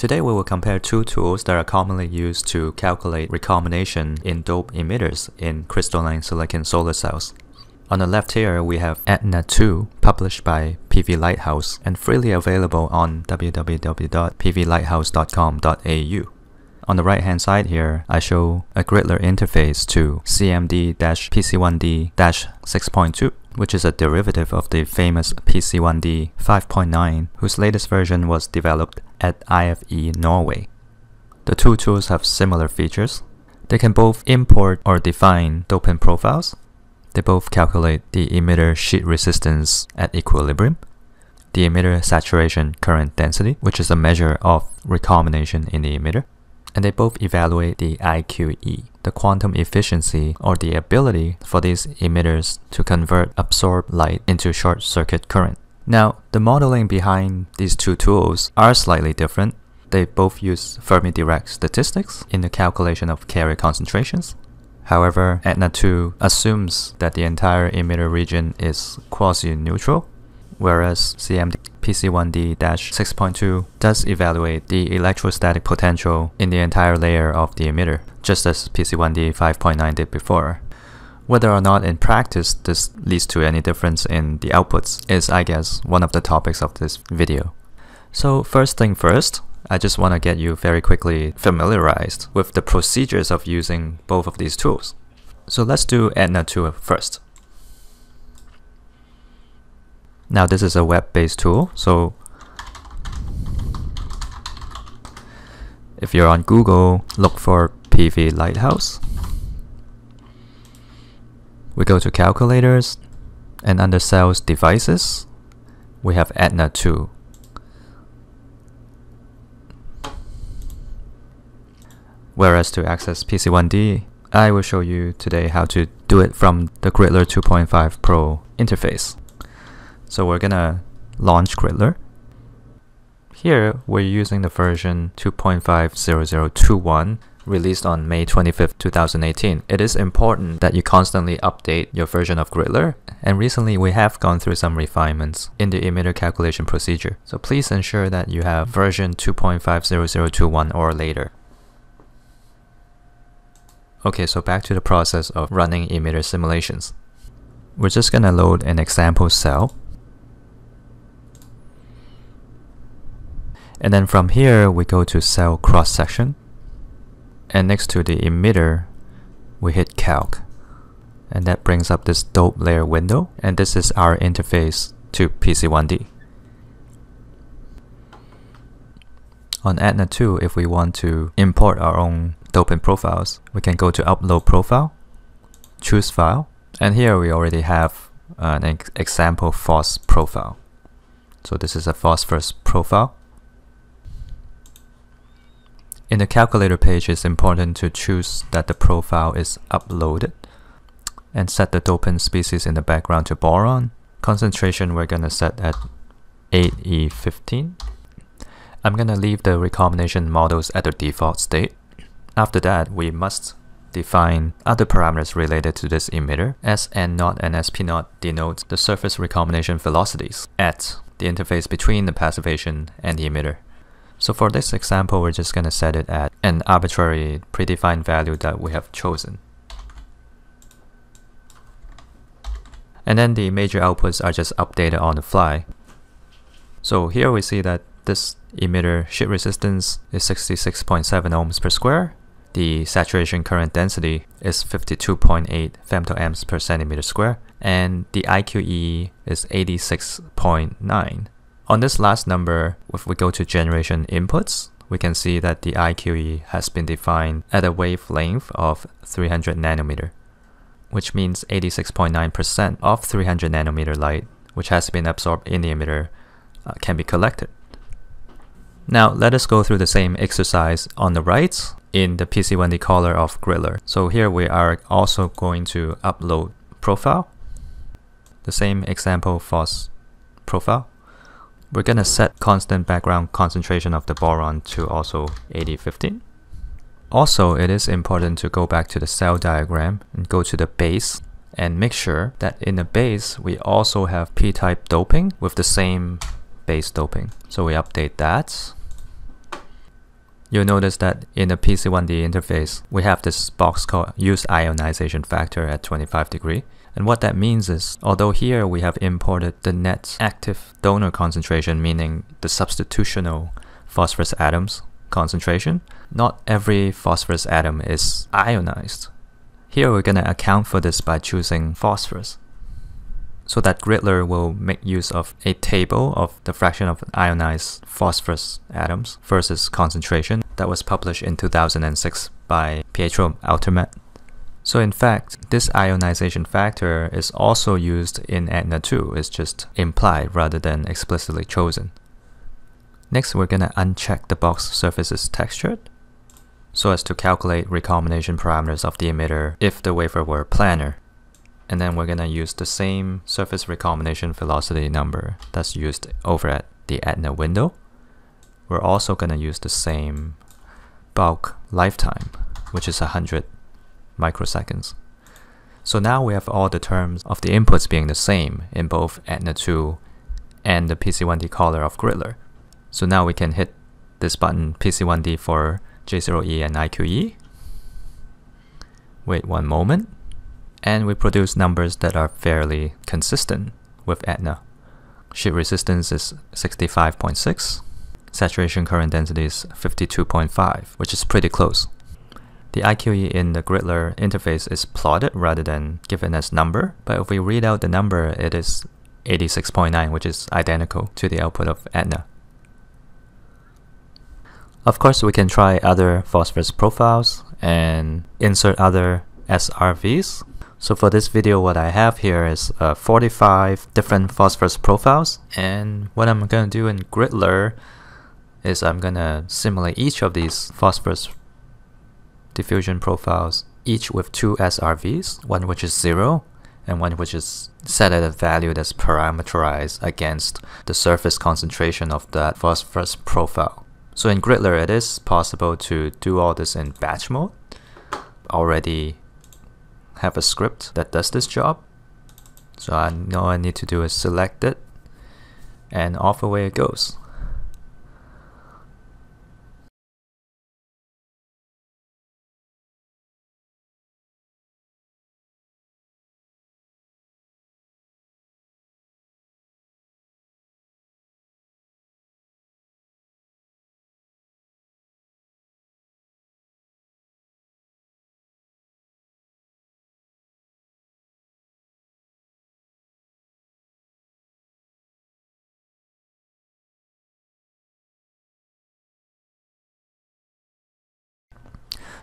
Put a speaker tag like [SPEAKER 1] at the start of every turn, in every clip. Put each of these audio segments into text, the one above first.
[SPEAKER 1] Today we will compare two tools that are commonly used to calculate recombination in dope emitters in crystalline silicon solar cells. On the left here we have EDNA2 published by PV Lighthouse and freely available on www.pvlighthouse.com.au. On the right hand side here, I show a Griddler interface to CMD-PC1D-6.2 which is a derivative of the famous PC1D 5.9, whose latest version was developed at IFE Norway. The two tools have similar features. They can both import or define dopant profiles. They both calculate the emitter sheet resistance at equilibrium, the emitter saturation current density, which is a measure of recombination in the emitter, and they both evaluate the IQE, the quantum efficiency or the ability for these emitters to convert absorbed light into short circuit current. Now, the modeling behind these two tools are slightly different. They both use Fermi-Dirac statistics in the calculation of carrier concentrations. However, EDNA2 assumes that the entire emitter region is quasi-neutral whereas CMD PC1D-6.2 does evaluate the electrostatic potential in the entire layer of the emitter, just as PC1D 5.9 did before. Whether or not in practice this leads to any difference in the outputs is, I guess, one of the topics of this video. So first thing first, I just want to get you very quickly familiarized with the procedures of using both of these tools. So let's do EDNA2 first. Now this is a web-based tool, so if you're on Google, look for PV Lighthouse. We go to calculators, and under cells devices, we have EDNA2. Whereas to access PC1D, I will show you today how to do it from the Griddler 2.5 Pro interface. So we're gonna launch Griddler. Here, we're using the version 2.50021 released on May 25th, 2018. It is important that you constantly update your version of Griddler, and recently we have gone through some refinements in the emitter calculation procedure. So please ensure that you have version 2.50021 or later. Okay, so back to the process of running emitter simulations. We're just gonna load an example cell And then from here, we go to cell cross section. And next to the emitter, we hit calc. And that brings up this dope layer window. And this is our interface to PC1D. On EDNA2, if we want to import our own dopant profiles, we can go to upload profile, choose file, and here we already have an example phos profile. So this is a phosphorus profile. In the calculator page, it's important to choose that the profile is uploaded and set the dopant species in the background to boron. Concentration we're going to set at 8E15. I'm going to leave the recombination models at the default state. After that, we must define other parameters related to this emitter. SN0 and SP0 denote the surface recombination velocities at the interface between the passivation and the emitter. So for this example, we're just going to set it at an arbitrary predefined value that we have chosen. And then the major outputs are just updated on the fly. So here we see that this emitter sheet resistance is 66.7 ohms per square. The saturation current density is 52.8 femtoamps per centimeter square. And the IQE is 86.9. On this last number, if we go to generation inputs, we can see that the IQE has been defined at a wavelength of 300 nanometer, which means 86.9% of 300 nanometer light, which has been absorbed in the emitter, uh, can be collected. Now let us go through the same exercise on the right in the PC1D caller of Griddler. So here we are also going to upload profile, the same example phos profile. We're going to set constant background concentration of the boron to also 8015. Also, it is important to go back to the cell diagram and go to the base and make sure that in the base we also have p-type doping with the same base doping. So we update that. You'll notice that in the PC1D interface, we have this box called use ionization factor at 25 degree. And what that means is, although here we have imported the net active donor concentration, meaning the substitutional phosphorus atoms concentration, not every phosphorus atom is ionized. Here we're going to account for this by choosing phosphorus. So that Griddler will make use of a table of the fraction of ionized phosphorus atoms versus concentration that was published in 2006 by Pietro Altermatt. So in fact, this ionization factor is also used in EDNA 2, it's just implied rather than explicitly chosen. Next, we're going to uncheck the box surfaces textured so as to calculate recombination parameters of the emitter if the wafer were planar. And then we're going to use the same surface recombination velocity number that's used over at the EDNA window. We're also going to use the same bulk lifetime, which is 100 microseconds. So now we have all the terms of the inputs being the same in both EDNA 2 and the PC1D caller of Griddler. So now we can hit this button PC1D for J0E and IQE. Wait one moment. And we produce numbers that are fairly consistent with EDNA. Sheet resistance is 65.6. Saturation current density is 52.5, which is pretty close. The IQE in the Griddler interface is plotted rather than given as number, but if we read out the number, it is 86.9, which is identical to the output of EDNA. Of course, we can try other phosphorus profiles and insert other SRVs. So for this video, what I have here is uh, 45 different phosphorus profiles. And what I'm going to do in Griddler is I'm going to simulate each of these phosphorus diffusion profiles, each with two SRVs, one which is zero and one which is set at a value that's parameterized against the surface concentration of that phosphorus profile. So in Griddler, it is possible to do all this in batch mode. Already have a script that does this job. So I know I need to do is select it and off away it goes.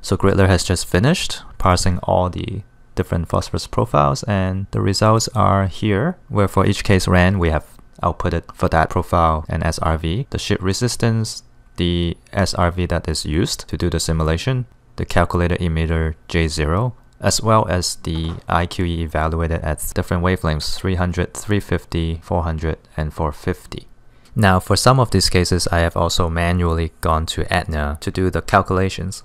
[SPEAKER 1] So Griddler has just finished parsing all the different phosphorus profiles and the results are here where for each case ran we have outputted for that profile an SRV, the sheet resistance, the SRV that is used to do the simulation, the calculated emitter J0, as well as the IQE evaluated at different wavelengths 300, 350, 400, and 450. Now for some of these cases I have also manually gone to EDNA to do the calculations.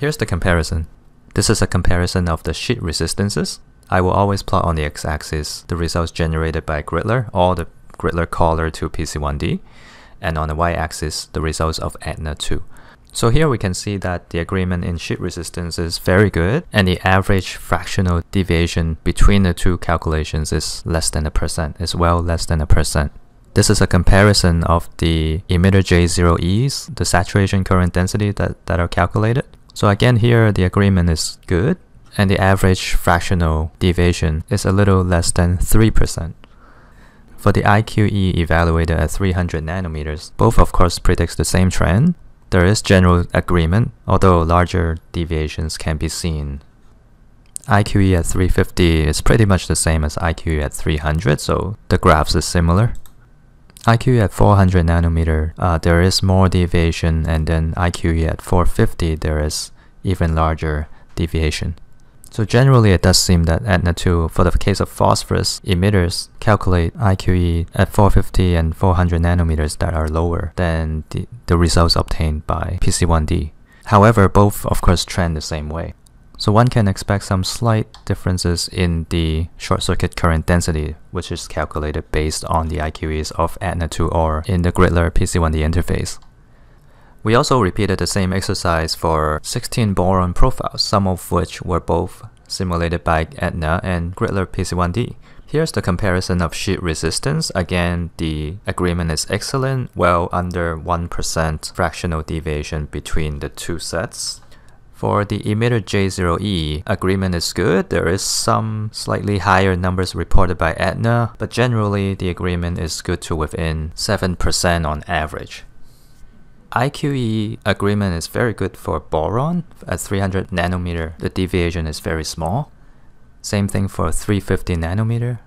[SPEAKER 1] Here's the comparison. This is a comparison of the sheet resistances. I will always plot on the x-axis the results generated by Griddler, or the Griddler caller to PC1D, and on the y-axis the results of EDNA 2. So here we can see that the agreement in sheet resistance is very good and the average fractional deviation between the two calculations is less than a percent, is well less than a percent. This is a comparison of the emitter J0Es, the saturation current density that, that are calculated, so again here the agreement is good and the average fractional deviation is a little less than 3%. For the IQE evaluated at 300 nanometers, both of course predicts the same trend. There is general agreement, although larger deviations can be seen. IQE at 350 is pretty much the same as IQE at 300, so the graphs is similar. IQE at 400 nanometer, uh, there is more deviation, and then IQE at 450, there is even larger deviation. So generally, it does seem that EDNA 2, for the case of phosphorus emitters, calculate IQE at 450 and 400 nanometers that are lower than the, the results obtained by PC1D. However, both of course trend the same way. So one can expect some slight differences in the short circuit current density, which is calculated based on the IQEs of EDNA 2 or in the Griddler PC1D interface. We also repeated the same exercise for 16 boron profiles, some of which were both simulated by EDNA and Griddler PC1D. Here's the comparison of sheet resistance. Again, the agreement is excellent, well under 1% fractional deviation between the two sets. For the emitter J0E, agreement is good. There is some slightly higher numbers reported by EDNA, but generally the agreement is good to within 7% on average. IQE agreement is very good for boron. At 300 nanometer, the deviation is very small. Same thing for 350 nanometer.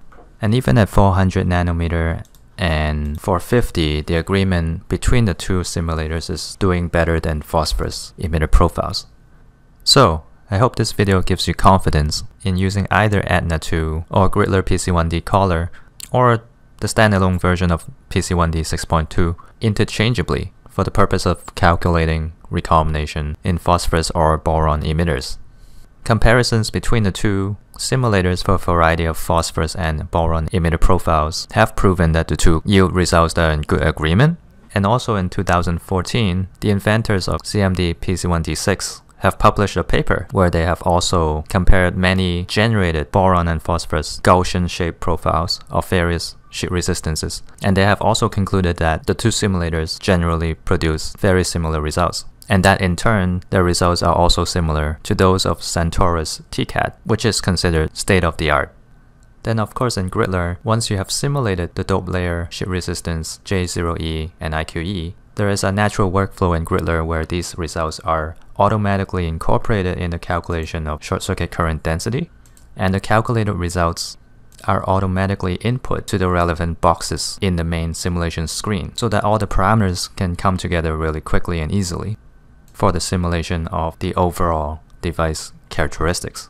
[SPEAKER 1] And even at 400 nanometer and 450, the agreement between the two simulators is doing better than phosphorus emitter profiles. So, I hope this video gives you confidence in using either EDNA 2 or Griddler PC1D Caller or the standalone version of PC1D 6.2 interchangeably for the purpose of calculating recombination in phosphorus or boron emitters. Comparisons between the two simulators for a variety of phosphorus and boron emitter profiles have proven that the two yield results are in good agreement. And also in 2014, the inventors of CMD PC1D6 have published a paper where they have also compared many generated boron and phosphorus Gaussian shaped profiles of various sheet resistances. And they have also concluded that the two simulators generally produce very similar results. And that in turn, their results are also similar to those of Sentaurus TCAD, which is considered state of the art. Then of course in Griddler, once you have simulated the dope layer sheet resistance J0E and IQE, there is a natural workflow in Griddler where these results are automatically incorporated in the calculation of short circuit current density, and the calculated results are automatically input to the relevant boxes in the main simulation screen so that all the parameters can come together really quickly and easily for the simulation of the overall device characteristics.